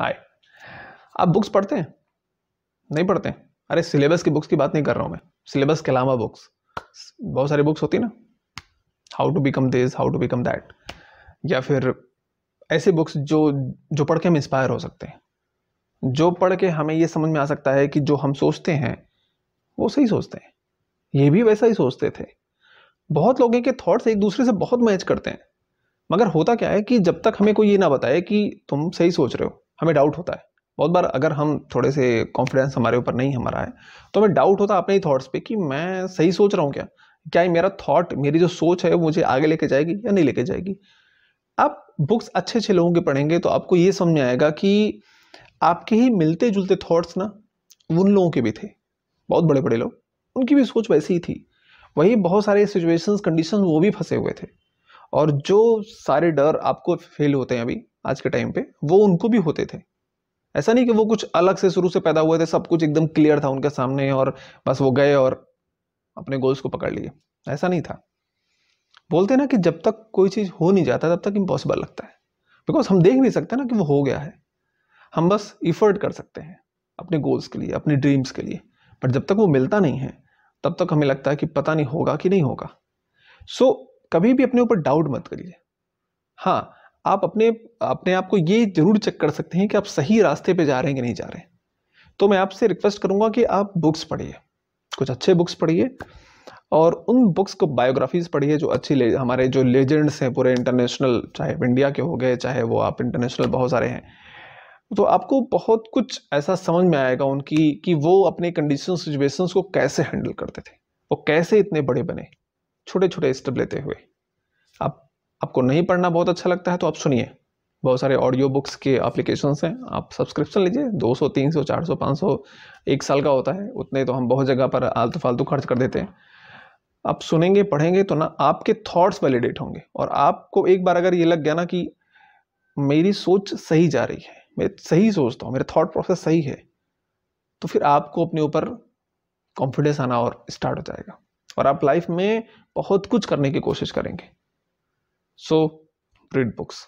आए आप बुक्स पढ़ते हैं? नहीं पढ़ते? हैं अरे सिलेबस की बुक्स की बात नहीं कर रहा हूँ मैं। सिलेबस के अलावा बुक्स बहुत सारी बुक्स होती ना? How to become this how to become that या फिर ऐसे बुक्स जो जो पढ़ के हम इंस्पायर हो सकते हैं। जो पढ़ के हमें ये समझ में आ सकता है कि जो हम सोचते हैं, वो सही सोचते हैं। ये भी वैसा ही सोचते थे। बहुत लोगों के थॉट्स एक दूसरे से बहुत मैच करते हैं। मगर होता क्या है कि जब तक हमें कोई ये ना बताए कि तुम सही सोच रहे हो हमें डाउट होता है। बहुत बार अगर हम थोड़े से कॉन्फिडेंस हमारे ऊपर नहीं हमारा है तो हमें डाउट होता है अपने ही थॉट्स पे कि मैं सही सोच रहा हूँ क्या? क्या ये मेरा थॉट मेरी जो सोच है, वो मुझे आगे लेके जाएगी या नहीं लेके जाएगी? आप बुक्स अच्छे अच्छे लोगों के पढ़ेंगे तो आपको ये समझ में आएगा कि आपके ही मिलते जुलते थॉट्स ना, उन लोगों के भी थे। बहुत बड़े बड़े लोग, उनकी भी सोच वैसी ही थी। वही बहुत सारे सिचुएशंस कंडीशन वो भी फंसे हुए थे। और जो सारे डर आपको फेल होते हैं अभी आज के टाइम पे वो उनको भी होते थे। ऐसा नहीं कि वो कुछ अलग से शुरू से पैदा हुए थे सब कुछ एकदम क्लियर था उनके सामने और बस वो गए और अपने गोल्स को पकड़ लिए। ऐसा नहीं था। बोलते ना कि जब तक कोई चीज़ हो नहीं जाता तब तक इम्पॉसिबल लगता है। बिकॉज़ हम देख नहीं सकते ना कि वो हो गया है। हम बस इफर्ट कर सकते हैं अपने गोल्स के लिए अपने ड्रीम्स के लिए। बट जब तक वो मिलता नहीं है तब तक हमें लगता है कि पता नहीं होगा कि नहीं होगा। सो so, कभी भी अपने ऊपर डाउट मत करिए। हाँ आप अपने अपने आप को ये ज़रूर चेक कर सकते हैं कि आप सही रास्ते पे जा रहे हैं कि नहीं जा रहे तो मैं आपसे रिक्वेस्ट करूँगा कि आप बुक्स पढ़िए, कुछ अच्छे बुक्स पढ़िए और उन बुक्स को, बायोग्राफीज पढ़िए जो अच्छी हमारे जो लेजेंड्स हैं पूरे इंटरनेशनल, चाहे इंडिया के हो गए, चाहे वो आप इंटरनेशनल बहुत सारे हैं। तो आपको बहुत कुछ ऐसा समझ में आएगा उनकी कि वो अपने कंडीशन सिचुएशंस को कैसे हैंडल करते थे। वो कैसे इतने बड़े बने छोटे छोटे स्टेप लेते हुए। आप आपको नहीं पढ़ना बहुत अच्छा लगता है तो आप सुनिए। बहुत सारे ऑडियो बुक्स के एप्लीकेशन हैं आप सब्सक्रिप्शन लीजिए। 200, 300, 400, 500 एक साल का होता है उतने तो हम बहुत जगह पर आलतू फालतू खर्च कर देते हैं। आप सुनेंगे पढ़ेंगे तो ना आपके थॉट्स वैलिडेट होंगे। और आपको एक बार अगर ये लग गया ना कि मेरी सोच सही जा रही है मैं सही सोचता हूँ मेरा थॉट प्रोसेस सही है तो फिर आपको अपने ऊपर कॉन्फिडेंस आना और स्टार्ट हो जाएगा। और आप लाइफ में बहुत कुछ करने की कोशिश करेंगे। So read books